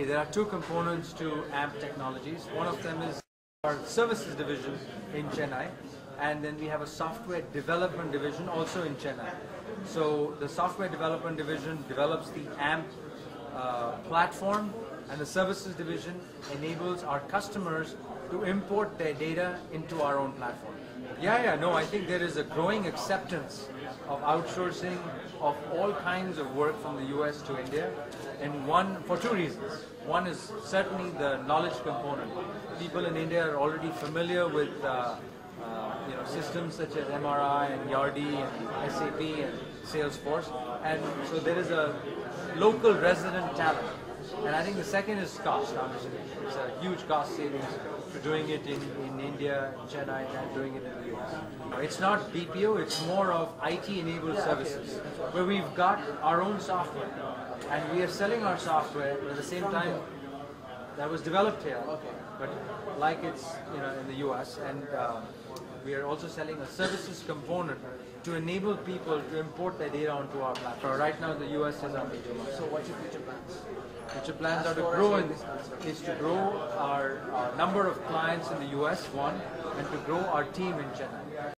There are two components to AMP Technologies. One of them is our services division in Chennai, and then we have a software development division also in Chennai. So the software development division develops the AMP uh, platform, and the services division enables our customers to import their data into our own platform. Yeah, yeah, no, I think there is a growing acceptance of outsourcing of all kinds of work from the US to India, and one for two reasons. One is certainly the knowledge component. People in India are already familiar with uh, uh, you know systems such as MRI and Yardi and SAP and Salesforce, and so there is a local resident talent. And I think the second is cost, obviously. It's a huge cost savings doing it in, in India, in Chennai, and doing it in the. It's not BPO, it's more of IT enabled services, where we've got our own software. And we are selling our software at the same time that was developed here, but like it's you know in the US, and um, we are also selling a services component to enable people to import their data onto our platform. Right now, the US is our major market. So what's your future plans? Future plans are to grow in, is to grow our, our number of clients in the US, one, and to grow our team in Chennai.